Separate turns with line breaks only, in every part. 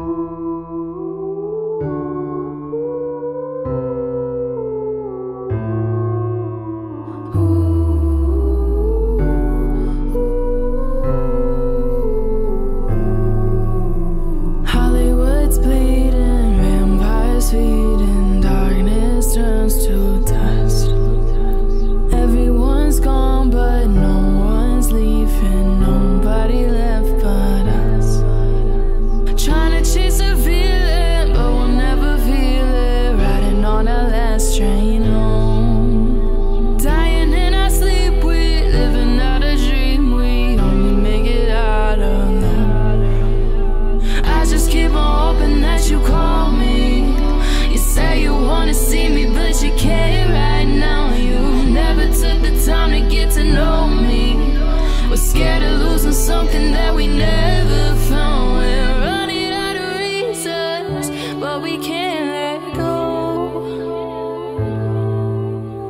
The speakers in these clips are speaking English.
Hollywood's scared of losing something that we never found. We're running out of reasons, but we can't let go.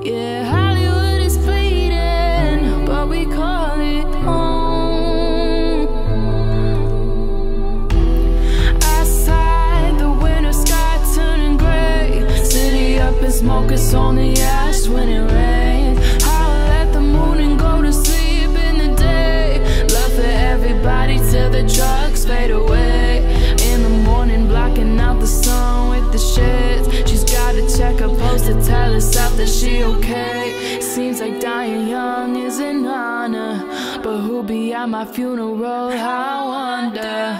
Yeah, Hollywood is bleeding, but we call it home. Outside, the winter sky turning gray. City up in smoke, it's only ash when it rains. Pulse to tell herself that she okay. Seems like dying young is an honor, but who'll be at my funeral? I wonder.